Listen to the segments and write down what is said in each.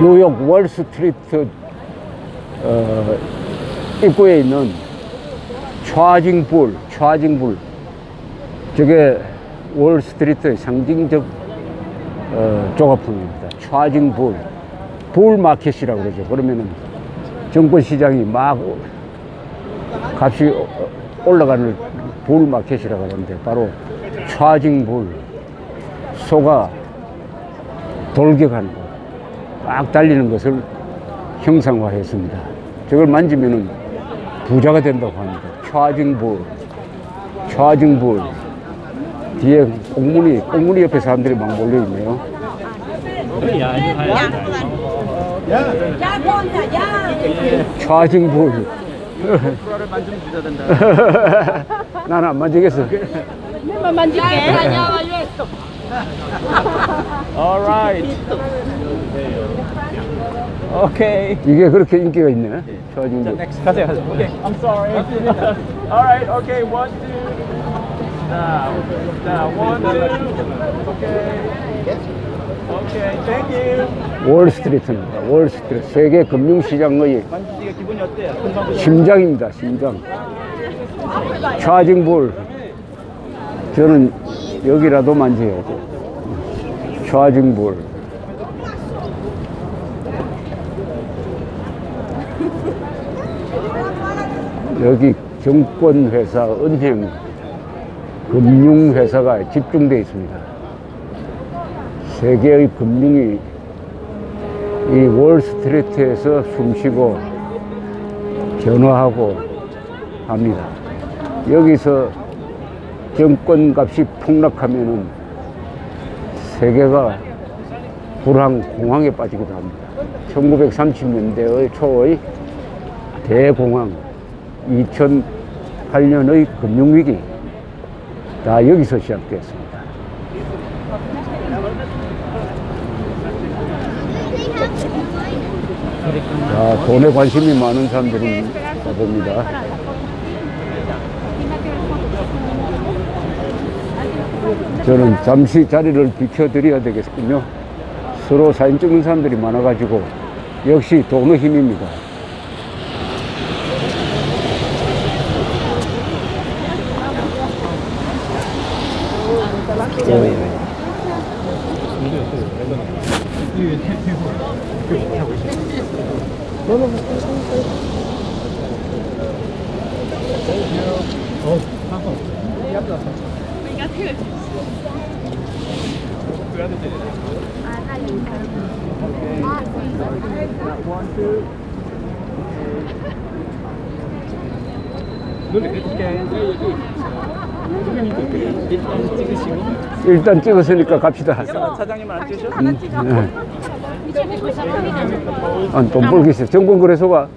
뉴욕 월스트리트 어, 입구에 있는 차징불, 차징불. 저게 월스트리트의 상징적 어, 조각품입니다. 차징불. 불마켓이라고 그러죠. 그러면은 정권시장이 막 값이 올라가는 불마켓이라고 하는데 바로 차징불. 소가 돌격하는 거, 막 달리는 것을 형상화했습니다. 저걸 만지면은 부자가 된다고 합니다. 차징불, 차징불. 뒤에 꽁무니, 꽁무니 옆에 사람들이 막 몰려있네요. 만지면 된다. 나는 안 만지겠어. Mình chỉ kể là nhau Okay. 이게 그렇게 인기가 있네. 자, 차징불. next 가세요. 가세요. Okay. I'm sorry. Alright. Okay. One, two. 자, 자, one, two. Okay. Okay. Thank you. 월스트리트입니다. 월스트리트. 세계 금융시장의. 심장입니다. 심장. 차징불. 저는 여기라도 만져야죠. 차징불. 여기 정권회사, 은행, 금융회사가 집중되어 있습니다. 세계의 금융이 이 월스트리트에서 숨쉬고 변화하고 합니다. 여기서 정권값이 폭락하면은 세계가 불황, 공황에 빠지기도 합니다. 1930년대의 초의 대공황, 2008년의 금융위기, 다 여기서 시작됐습니다. 자, 돈에 관심이 많은 사람들은 가봅니다. 저는 잠시 자리를 비켜드려야 되겠군요. 서로 사진 찍는 사람들이 많아가지고 역시 돈의 힘입니다. 对对对。对对对，别弄。因为太偏了，就是太危险。我们不从这边走。好，好，好。别走了。我应该退。退啊！退。啊，那有。啊，一二。one two。哎。轮到你去干。哎呀！你。 일단 찍으시고. 일단 찍었으니까 갑시다. 사장님 안 찍으셔? 네. 아, 돈 벌겠어요. 정권거래소가.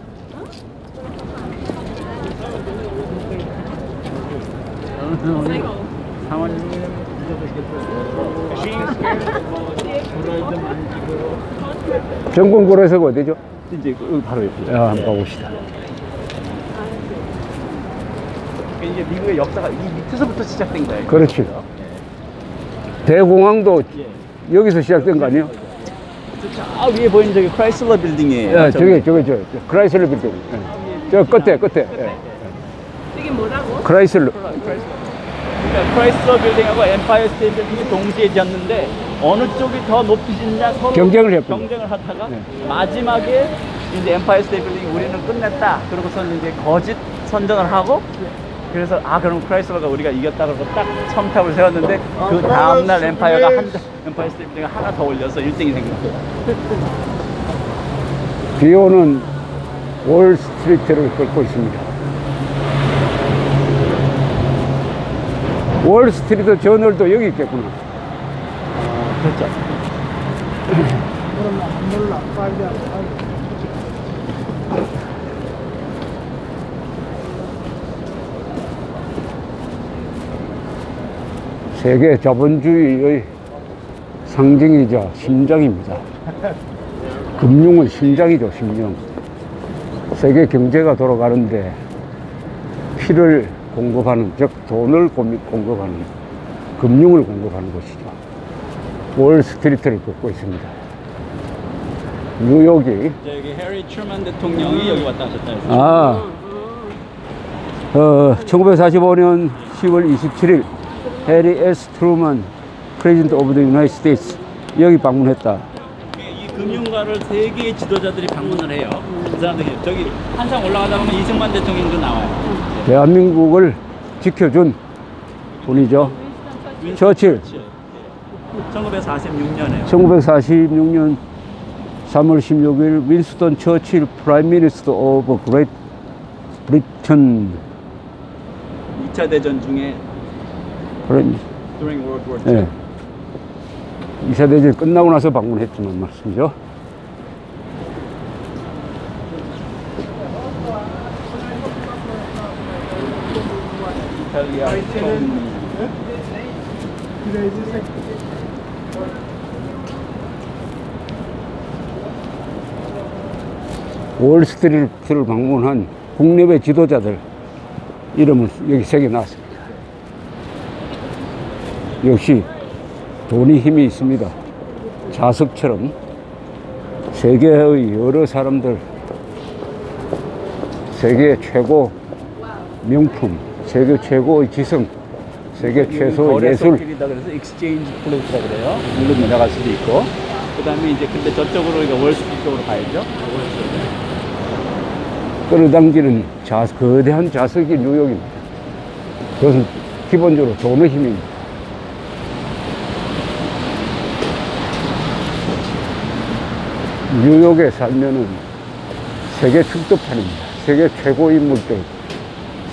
정권거래소가 어디죠? 이제 그 바로 옆에. 야, 한번 가봅시다. 이게 미국의 역사가 이 밑에서부터 시작된 거예요. 그렇지. 대공황도 여기서 시작된 거 아니에요? 저 위에 보이는 저기 크라이슬러 빌딩이에요. 예, 저기. 저기, 저기, 저, 크라이슬러 빌딩. 예. 저 끝에, 끝에. 예. 이게 뭐라고? 크라이슬러. 그러니까 크라이슬러 빌딩하고 엠파이어 스테이트 빌딩이 동시에 지었는데 어느 쪽이 더 높이 짓냐 서로 경쟁을. 경쟁을 하다가 네. 마지막에 이제 엠파이어 스테이트 빌딩이 우리는 끝냈다. 그러고서는 이제 거짓 선전을 하고 그래서 아 그럼 크라이슬러가 우리가 이겼다 그러고 딱 첨탑을 세웠는데 그 다음날 엠파이어가 한 엠파이어 스테이트 빌딩을 하나 더 올려서 1등이 생긴 거예요. 비 오는 월스트리트를 걷고 있습니다. 월스트리트 저널도 여기 있겠구나. 그렇죠. 세계 자본주의의 상징이자 심장입니다. 금융은 심장이죠, 심장. 세계 경제가 돌아가는데 피를 공급하는, 즉 돈을 공- 공급하는, 금융을 공급하는 곳이죠. 월스트리트를 걷고 있습니다. 뉴욕이 저기 해리 트루먼 대통령이 여기 왔다 가셨다 해서 아, 어, 1945년 10월 27일 Harry S. Truman President of the United States 여기 방문했다. 이 금융가를 세계의 지도자들이 방문을 해요. 그 사람들이 저기 한참 올라가다 보면 이승만 대통령도 나와요. 대한민국을 지켜준 분이죠. 처칠. 1946년에요. 1946년 3월 16일 Winston Churchill Prime Minister of Great Britain 2차 대전 중에 Prime during World War II. 예. 2차 대전 끝나고 나서 방문했지만 말씀이죠. 월스트리트를 방문한 국내외 지도자들 이름을 여기 새겨놨습니다. 역시 돈이 힘이 있습니다. 자석처럼 세계의 여러 사람들, 세계 최고 명품, 세계 최고의 지성, 세계 최초의 거래소 예술, 길이다 그래서 Exchange Place라 그래요. 물로 내려갈 수도 있고. 그다음에 이제 근데 저쪽으로 월스트리트 쪽으로 가야죠. 끌어당기는 자, 거대한 자석이 뉴욕입니다. 그것은 기본적으로 돈의 힘입니다. 뉴욕에 살면은 세계 축도판입니다. 세계 최고 인물들,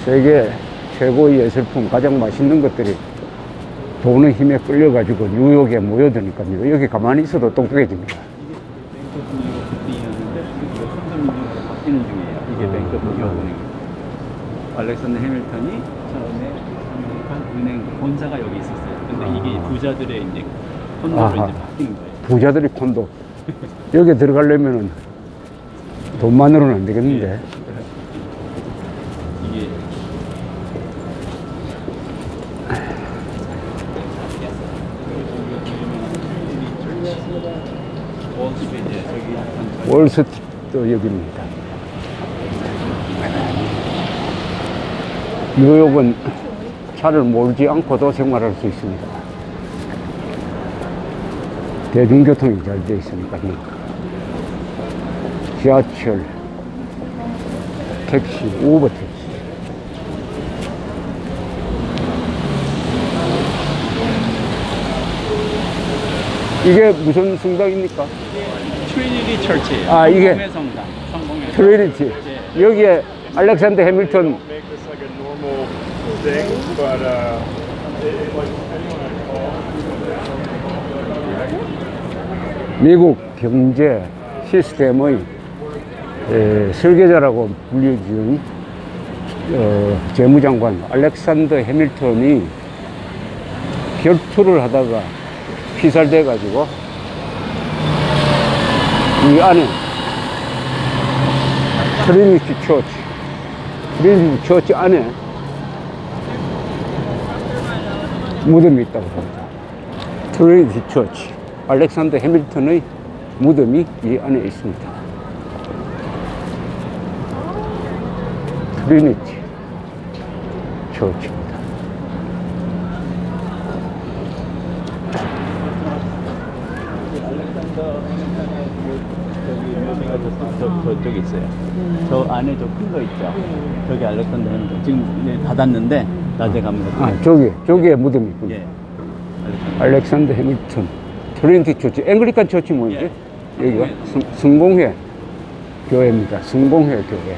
세계 최고의 예술품, 가장 맛있는 것들이 돈의 힘에 끌려가지고 뉴욕에 모여드니까요. 여기 가만히 있어도 똑똑해집니다. 바뀌는 중이에요. 이게 bank 은행. 알렉산더 해밀턴이 처음에 아메리칸 은행 본사가 여기 있었어요. 근데 이게 아. 부자들의 이제 콘도로 아하. 이제 바뀐 거예요. 부자들이 콘도 여기 들어가려면은 돈만으로는 안 되겠는데 이게 월스트리트 저기 약간 월스트리트 여기입니다. 뉴욕은 차를 몰지 않고도 생활할 수 있습니다. 대중교통이 잘 되어 있으니까요. 지하철, 택시, 우버 택시. 이게 무슨 성당입니까? Trinity Church예요. 아, 이게- Trinity. 여기에 알렉산더 해밀턴 미국 경제 시스템의 에, 설계자라고 불려진 어, 재무장관 알렉산더 해밀턴이 결투를 하다가 피살돼 가지고 이 안에 Trinity Church Trinity Church 안에 무덤이 있다고 합니다. Trinity Church 알렉산더 해밀턴의 무덤이 이 안에 있습니다. Trinity Church입니다. 저기 저, 저, 저쪽에 있어요. 저 안에 저 큰 거 있죠. 저기 알렉산더 해밀턴 지금 이제 닫았는데 낮에 가면 아, 저기, 저기에 무덤이 있군요. 예. 알렉산더. 알렉산더 해밀턴 Trinity Church Anglican Church 뭐지? 예. 여기가 성, 성공회 교회입니다. 성공회 교회.